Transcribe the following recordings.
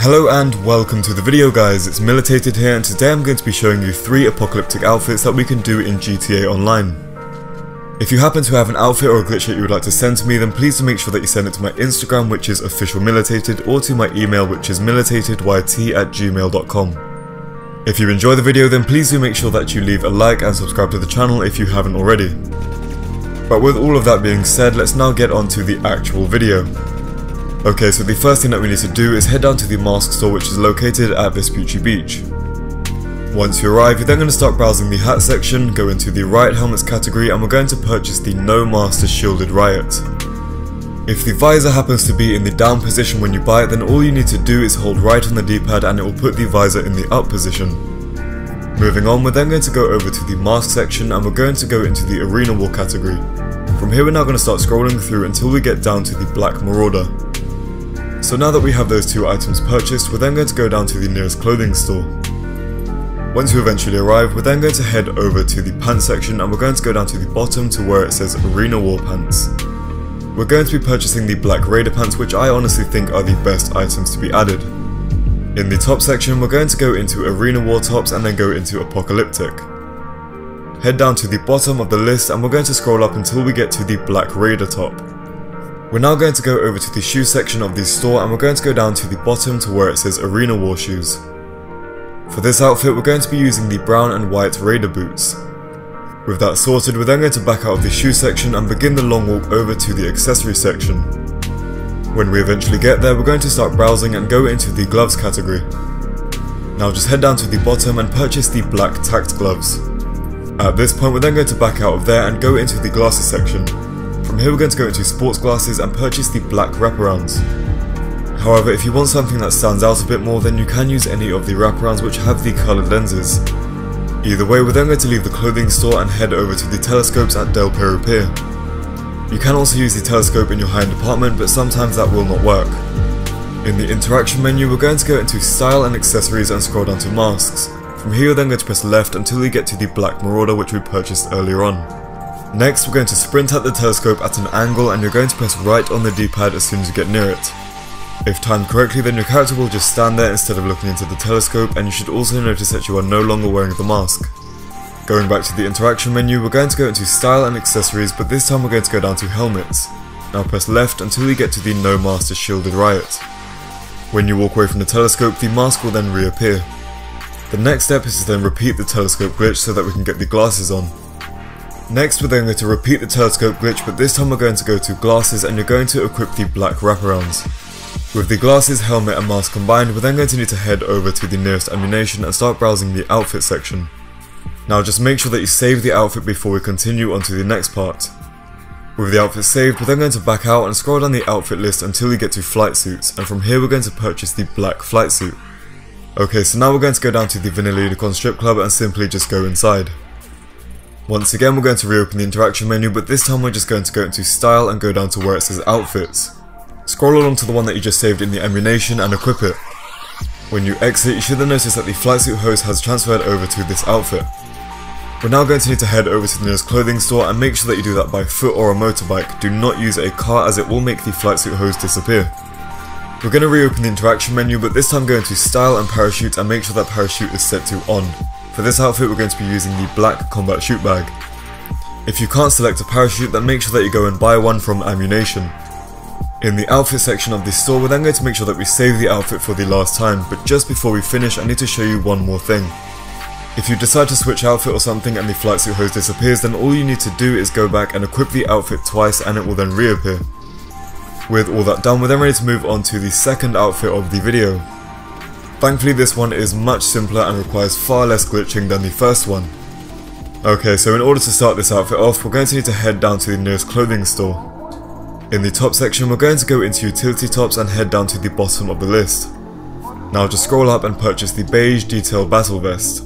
Hello and welcome to the video guys, it's Militated here and today I'm going to be showing you 3 apocalyptic outfits that we can do in GTA Online. If you happen to have an outfit or a glitch that you would like to send to me then please do make sure that you send it to my Instagram which is officialmilitated or to my email which is militatedyt at gmail.com. If you enjoy the video then please do make sure that you leave a like and subscribe to the channel if you haven't already. But with all of that being said, let's now get on to the actual video. Okay, so the first thing that we need to do is head down to the mask store which is located at Vespucci Beach. Once you arrive, you're then going to start browsing the hat section, go into the riot helmets category and we're going to purchase the No Master Shielded Riot. If the visor happens to be in the down position when you buy it then all you need to do is hold right on the D-pad and it will put the visor in the up position. Moving on, we're then going to go over to the mask section and we're going to go into the Arena War category. From here we're now going to start scrolling through until we get down to the Black Marauder. So now that we have those two items purchased, we're then going to go down to the nearest clothing store. Once you eventually arrive, we're then going to head over to the pants section and we're going to go down to the bottom to where it says Arena War Pants. We're going to be purchasing the Black Raider pants which I honestly think are the best items to be added. In the top section, we're going to go into Arena War tops and then go into Apocalyptic. Head down to the bottom of the list and we're going to scroll up until we get to the Black Raider top. We're now going to go over to the shoe section of the store and we're going to go down to the bottom to where it says Arena War Shoes. For this outfit we're going to be using the brown and white Raider boots. With that sorted we're then going to back out of the shoe section and begin the long walk over to the accessory section. When we eventually get there we're going to start browsing and go into the gloves category. Now just head down to the bottom and purchase the black tacked gloves. At this point we're then going to back out of there and go into the glasses section. From here we're going to go into sports glasses and purchase the black wraparounds. However, if you want something that stands out a bit more, then you can use any of the wraparounds which have the coloured lenses. Either way, we're then going to leave the clothing store and head over to the telescopes at Del Perro Pier. You can also use the telescope in your high-end apartment, but sometimes that will not work. In the interaction menu, we're going to go into style and accessories and scroll down to masks. From here, you're then going to press left until we get to the Black Marauder which we purchased earlier on. Next, we're going to sprint at the telescope at an angle and you're going to press right on the D-pad as soon as you get near it. If timed correctly, then your character will just stand there instead of looking into the telescope and you should also notice that you are no longer wearing the mask. Going back to the interaction menu, we're going to go into style and accessories, but this time we're going to go down to helmets. Now press left until we get to the No Master Shielded Riot. When you walk away from the telescope, the mask will then reappear. The next step is to then repeat the telescope glitch so that we can get the glasses on. Next we're then going to repeat the telescope glitch but this time we're going to go to glasses and you're going to equip the black wraparounds. With the glasses, helmet and mask combined we're then going to need to head over to the nearest Ammu-Nation and start browsing the outfit section. Now just make sure that you save the outfit before we continue on to the next part. With the outfit saved, we're then going to back out and scroll down the outfit list until we get to flight suits, and from here we're going to purchase the black flight suit. Okay, so now we're going to go down to the Vanilla Unicorn Strip Club and simply just go inside. Once again we're going to reopen the interaction menu but this time we're just going to go into style and go down to where it says outfits. Scroll along to the one that you just saved in the Ammu-Nation and equip it. When you exit you should then notice that the flight suit hose has transferred over to this outfit. We're now going to need to head over to the nearest clothing store and make sure that you do that by foot or a motorbike. Do not use a car as it will make the flight suit hose disappear. We're going to reopen the interaction menu but this time go into style and parachute and make sure that parachute is set to on. For this outfit we're going to be using the black combat chute bag. If you can't select a parachute then make sure that you go and buy one from Ammu-Nation. In the outfit section of the store we're then going to make sure that we save the outfit for the last time, but just before we finish I need to show you one more thing. If you decide to switch outfit or something and the flight suit hose disappears then all you need to do is go back and equip the outfit twice and it will then reappear. With all that done we're then ready to move on to the second outfit of the video. Thankfully this one is much simpler and requires far less glitching than the first one. Okay, so in order to start this outfit off, we're going to need to head down to the nearest clothing store. In the top section, we're going to go into utility tops and head down to the bottom of the list. Now just scroll up and purchase the beige detail battle vest.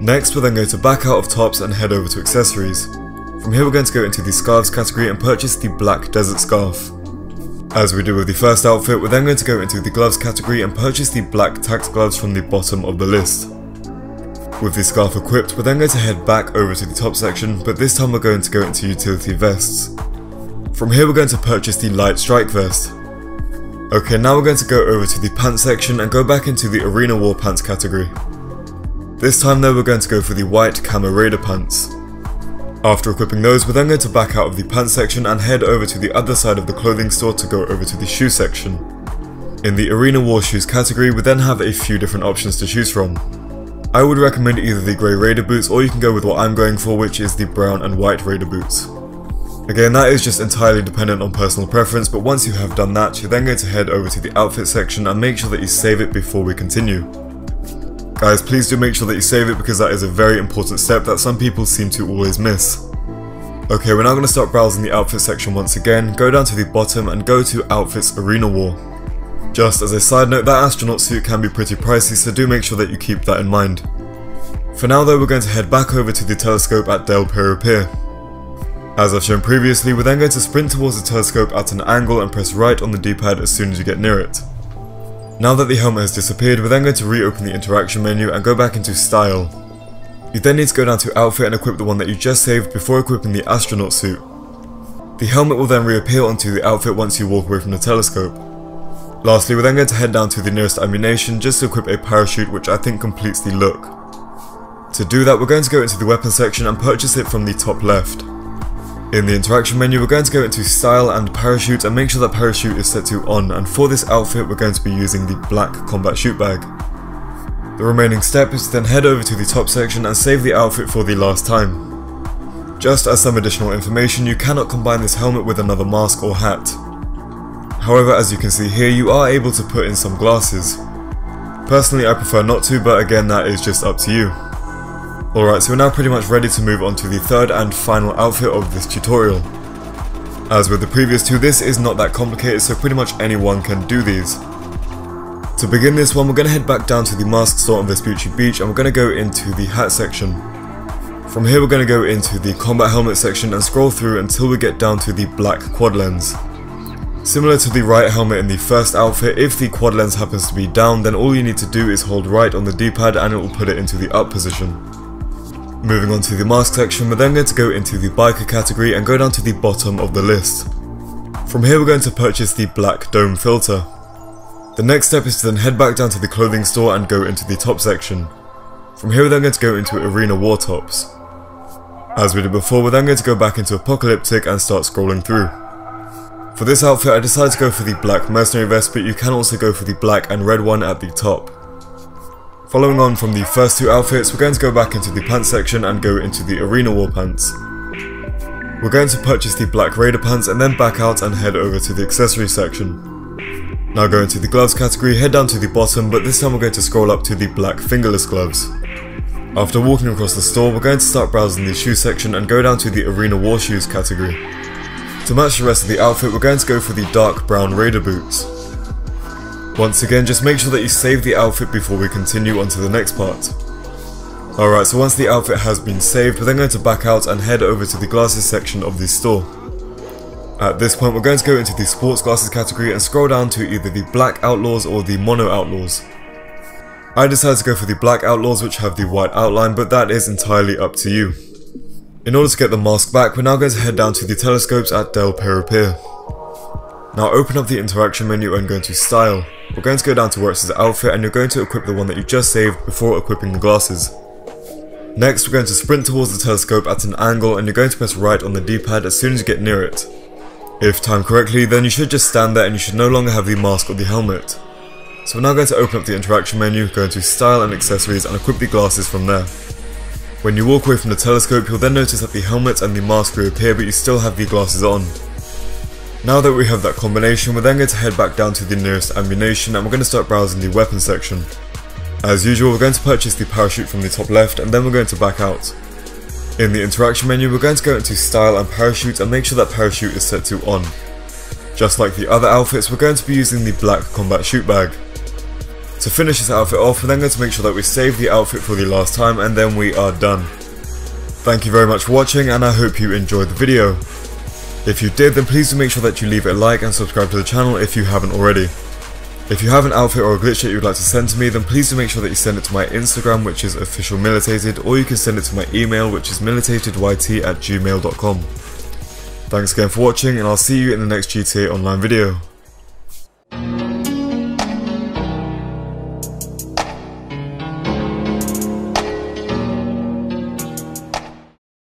Next, we're then going to back out of tops and head over to accessories. From here we're going to go into the scarves category and purchase the black desert scarf. As we do with the first outfit, we're then going to go into the gloves category and purchase the black tacked gloves from the bottom of the list. With the scarf equipped, we're then going to head back over to the top section, but this time we're going to go into utility vests. From here we're going to purchase the light strike vest. Okay, now we're going to go over to the pants section and go back into the Arena War pants category. This time though we're going to go for the white Camo Raider pants. After equipping those, we're then going to back out of the pants section and head over to the other side of the clothing store to go over to the shoe section. In the Arena War shoes category, we then have a few different options to choose from. I would recommend either the grey Raider boots or you can go with what I'm going for which is the brown and white Raider boots. Again, that is just entirely dependent on personal preference, but once you have done that, you're then going to head over to the outfit section and make sure that you save it before we continue. Guys, please do make sure that you save it because that is a very important step that some people seem to always miss. Okay, we're now going to start browsing the outfit section once again, go down to the bottom and go to Outfits Arena War. Just as a side note, that astronaut suit can be pretty pricey, so do make sure that you keep that in mind. For now though, we're going to head back over to the telescope at Del Perro Pier. As I've shown previously, we're then going to sprint towards the telescope at an angle and press right on the D-pad as soon as you get near it. Now that the helmet has disappeared, we're then going to reopen the interaction menu and go back into Style. You then need to go down to Outfit and equip the one that you just saved before equipping the astronaut suit. The helmet will then reappear onto the outfit once you walk away from the telescope. Lastly, we're then going to head down to the nearest Ammu-Nation just to equip a parachute which I think completes the look. To do that, we're going to go into the weapon section and purchase it from the top left. In the interaction menu, we're going to go into style and parachute and make sure that parachute is set to on and for this outfit we're going to be using the black combat chute bag. The remaining step is to then head over to the top section and save the outfit for the last time. Just as some additional information, you cannot combine this helmet with another mask or hat. However, as you can see here, you are able to put in some glasses. Personally, I prefer not to, but again, that is just up to you. Alright, so we're now pretty much ready to move on to the third and final outfit of this tutorial. As with the previous two, this is not that complicated, so pretty much anyone can do these. To begin this one, we're going to head back down to the mask store on Vespucci Beach and we're going to go into the hat section. From here we're going to go into the combat helmet section and scroll through until we get down to the black quad lens. Similar to the riot helmet in the first outfit, if the quad lens happens to be down then all you need to do is hold right on the D-pad and it will put it into the up position. Moving on to the mask section, we're then going to go into the biker category and go down to the bottom of the list. From here we're going to purchase the black dome filter. The next step is to then head back down to the clothing store and go into the top section. From here we're then going to go into Arena War Tops. As we did before, we're then going to go back into Apocalyptic and start scrolling through. For this outfit I decided to go for the black mercenary vest but you can also go for the black and red one at the top. Following on from the first two outfits, we're going to go back into the pants section and go into the Arena War pants. We're going to purchase the Black Raider pants and then back out and head over to the accessory section. Now go into the gloves category, head down to the bottom, but this time we're going to scroll up to the black fingerless gloves. After walking across the store, we're going to start browsing the shoe section and go down to the Arena War shoes category. To match the rest of the outfit, we're going to go for the dark brown Raider boots. Once again, just make sure that you save the outfit before we continue on to the next part. Alright, so once the outfit has been saved, we're then going to back out and head over to the glasses section of the store. At this point, we're going to go into the sports glasses category and scroll down to either the black outlaws or the mono outlaws. I decided to go for the black outlaws which have the white outline, but that is entirely up to you. In order to get the mask back, we're now going to head down to the telescopes at Del Perro Pier. Now open up the interaction menu and go into style. We're going to go down to where it says outfit and you're going to equip the one that you just saved before equipping the glasses. Next we're going to sprint towards the telescope at an angle and you're going to press right on the D-pad as soon as you get near it. If timed correctly then you should just stand there and you should no longer have the mask or the helmet. So we're now going to open up the interaction menu, go into style and accessories and equip the glasses from there. When you walk away from the telescope you'll then notice that the helmet and the mask reappear but you still have the glasses on. Now that we have that combination, we're then going to head back down to the nearest Ammu-Nation and we're going to start browsing the weapon section. As usual, we're going to purchase the parachute from the top left and then we're going to back out. In the interaction menu, we're going to go into style and parachute and make sure that parachute is set to on. Just like the other outfits, we're going to be using the black combat chute bag. To finish this outfit off, we're then going to make sure that we save the outfit for the last time and then we are done. Thank you very much for watching and I hope you enjoyed the video. If you did, then please do make sure that you leave a like and subscribe to the channel if you haven't already. If you have an outfit or a glitch that you would like to send to me, then please do make sure that you send it to my Instagram, which is officialmilitated, or you can send it to my email, which is militatedyt at gmail.com. Thanks again for watching, and I'll see you in the next GTA Online video.